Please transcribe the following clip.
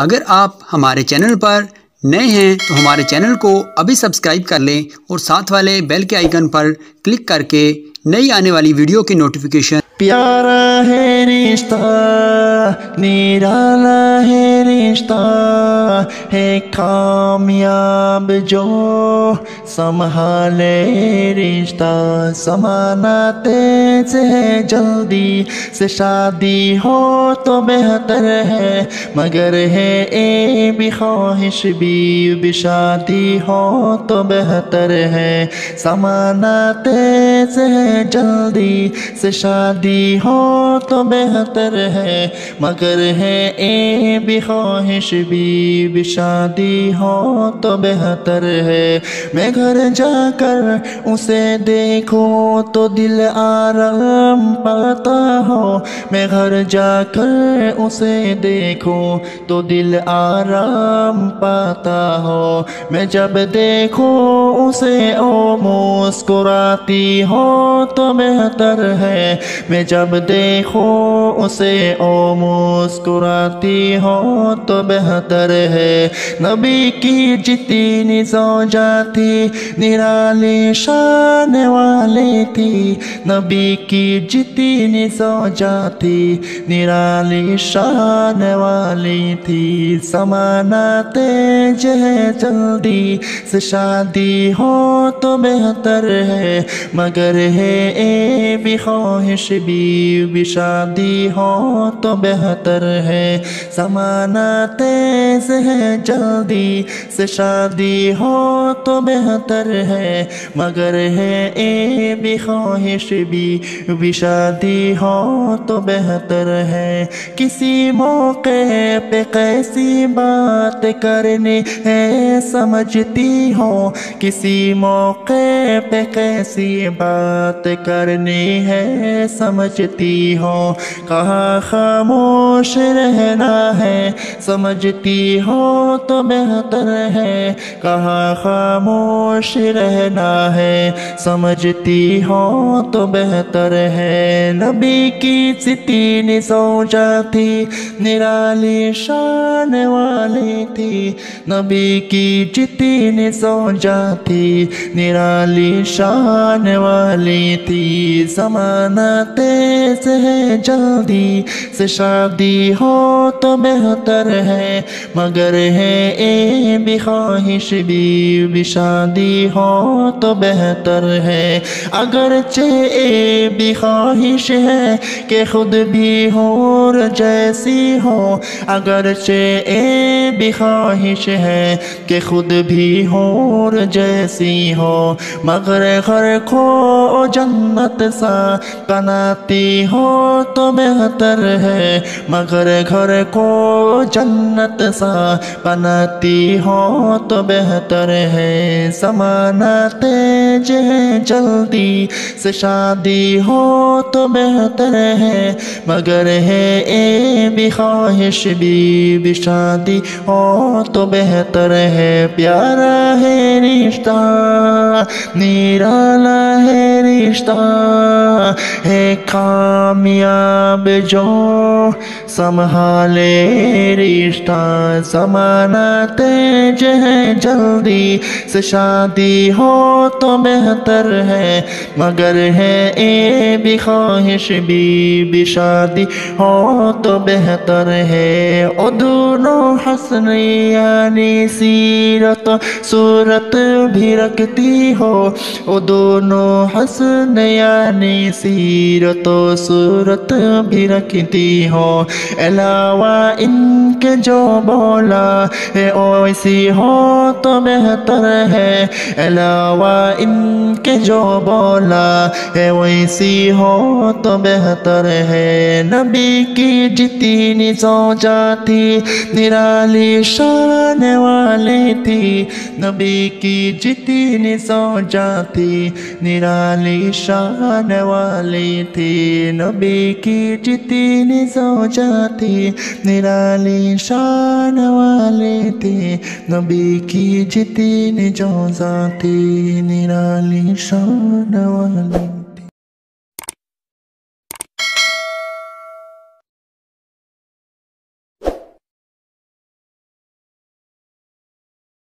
अगर आप हमारे चैनल पर नए हैं तो हमारे चैनल को अभी सब्सक्राइब कर लें और साथ वाले बेल के आइकन पर क्लिक करके नई आने वाली वीडियो की नोटिफिकेशन प्यारा है रिश्ता निराला है रिश्ता है कामयाब जो संभाले रिश्ता। समाना तेज है जल्दी से शादी हो तो बेहतर है मगर है ए भी ख्वाहिश भी, भी शादी हो तो बेहतर है। समाना तेज है जल्दी से शादी हो तो बेहतर है। मगर है ए भी ख्वाहिश भी, भी शादी हो तो बेहतर है। मैं घर जाकर उसे देखूँ तो दिल आराम पाता हो। मैं घर जाकर उसे देखूँ तो दिल आराम पाता हो। मैं जब देखूँ उसे ओ मुस्कुराती हो तो बेहतर है। मैं जब देखो उसे ओ मुस्कुराती हो तो बेहतर है। नबी की जितनी जाती निराली शान वाली थी। नबी की जितनी जाती निराली शान वाली थी। समाना तेज है जल्दी, से शादी हो तो बेहतर है। मगर है ए भी ख्वाहिश भी शादी हो तो बेहतर है। समाना तेज है, जल्दी से शादी हो तो बेहतर है। मगर है ए भी ख्वाहिश भी भी शादी हो तो बेहतर है। किसी मौके पे कैसी बात करनी है, समझती हो। किसी मौके पे कैसी बात करनी है, समझती हो। कहाँ खामोश रहना है, समझती हो तो बेहतर है। कहाँ खामोश रहना है, समझती हो तो बेहतर है। नबी की सिती सो जाती निराली शान वाली थी। नबी की जितनी सो जाती निराली शान वाली थी समाना तेज है जल्दी से शादी हो तो बेहतर है। मगर है ए भी ख्वाहिश भी, भी शादी हो तो बेहतर है। अगर चे ए भी ख्वाहिश है कि खुद भी हो जैसी हो। अगर चे ए भी ख्वाहिश है कि खुद भी हो जैसी हो। मगर घर को जन्नत सा बनाती हो तो बेहतर है। मगर घर को जन्नत सा बनाती हो तो बेहतर है। समाना तेज है जल्दी से शादी हो तो बेहतर है। मगर है ए भी ख्वाहिश भी, भी शादी हो तो बेहतर है। प्यारा है रिश्ता निराला है रिश्ता है कामयाब जो संभाले रिश्ता समाना तेज है जल्दी। से शादी हो तो बेहतर है। मगर है ए भी ख्वाहिश भी, भी शादी हो तो बेहतर है। ओ दोनों हसन यानी सीरत सूरत भी रखती हो। ओ दोनों हसन यानी सीरत सूरत भी रखती हो। अलावा इनके जो बोला है हो तो बेहतर है। अलावा इनके जो बोला है, वैसी हो तो बेहतर है। नबी की जितनी सोचा थी, निराली शान वाली थी। नबी की जितनी सोचा थी, निराली शान वाली थी। नबी की जितनी सोचा थी, निराली शान वाली थी। नबी की जितनी जो थी निराली शान वाली।